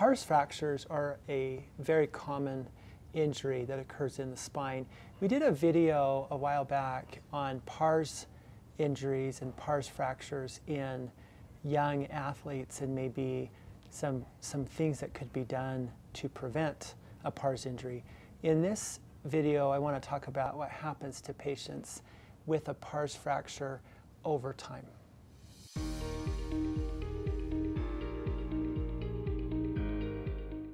pars fractures are a very common injury that occurs in the spine. We did a video a while back on pars injuries and pars fractures in young athletes and maybe some, some things that could be done to prevent a pars injury. In this video, I want to talk about what happens to patients with a pars fracture over time.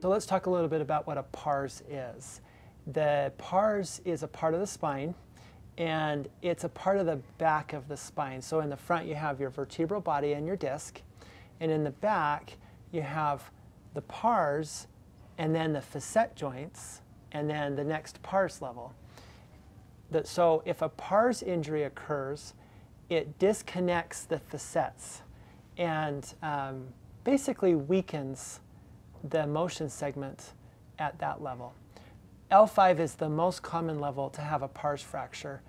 So let's talk a little bit about what a pars is. The pars is a part of the spine and it's a part of the back of the spine. So in the front you have your vertebral body and your disc and in the back you have the pars and then the facet joints and then the next pars level. so if a pars injury occurs, it disconnects the facets and um, basically weakens the motion segment at that level. L5 is the most common level to have a pars fracture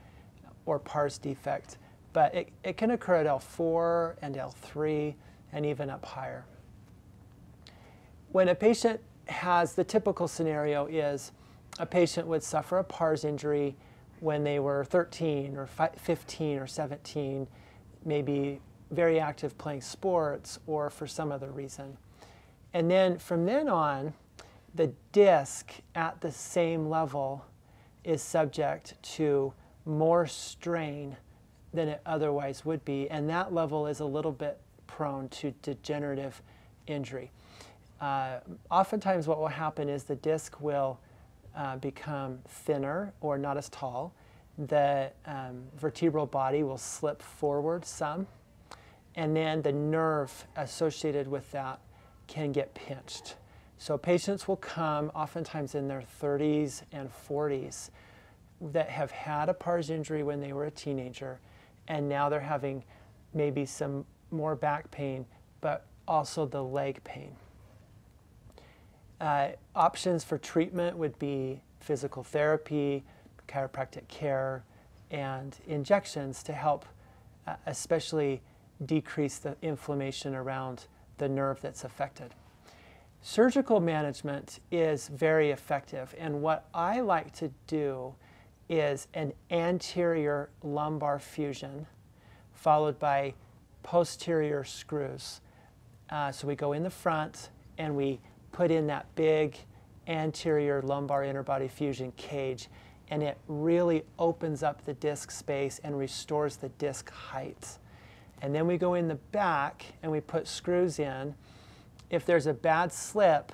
or pars defect, but it, it can occur at L4 and L3 and even up higher. When a patient has the typical scenario is a patient would suffer a pars injury when they were 13 or 15 or 17, maybe very active playing sports or for some other reason. And then from then on, the disc at the same level is subject to more strain than it otherwise would be, and that level is a little bit prone to degenerative injury. Uh, oftentimes, what will happen is the disc will uh, become thinner or not as tall. The um, vertebral body will slip forward some, and then the nerve associated with that can get pinched. So patients will come oftentimes in their 30s and 40s that have had a pars injury when they were a teenager and now they're having maybe some more back pain but also the leg pain. Uh, options for treatment would be physical therapy, chiropractic care, and injections to help uh, especially decrease the inflammation around the nerve that's affected. Surgical management is very effective, and what I like to do is an anterior lumbar fusion followed by posterior screws. Uh, so we go in the front and we put in that big anterior lumbar interbody fusion cage, and it really opens up the disc space and restores the disc height. And then we go in the back and we put screws in. If there's a bad slip,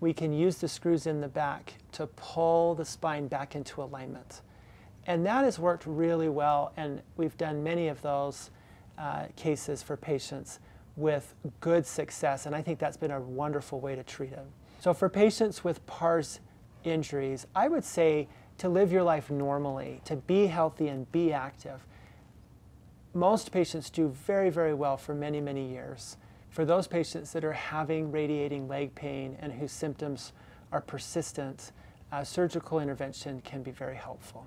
we can use the screws in the back to pull the spine back into alignment. And that has worked really well, and we've done many of those uh, cases for patients with good success, and I think that's been a wonderful way to treat them. So for patients with PARS injuries, I would say to live your life normally, to be healthy and be active, most patients do very, very well for many, many years. For those patients that are having radiating leg pain and whose symptoms are persistent, uh, surgical intervention can be very helpful.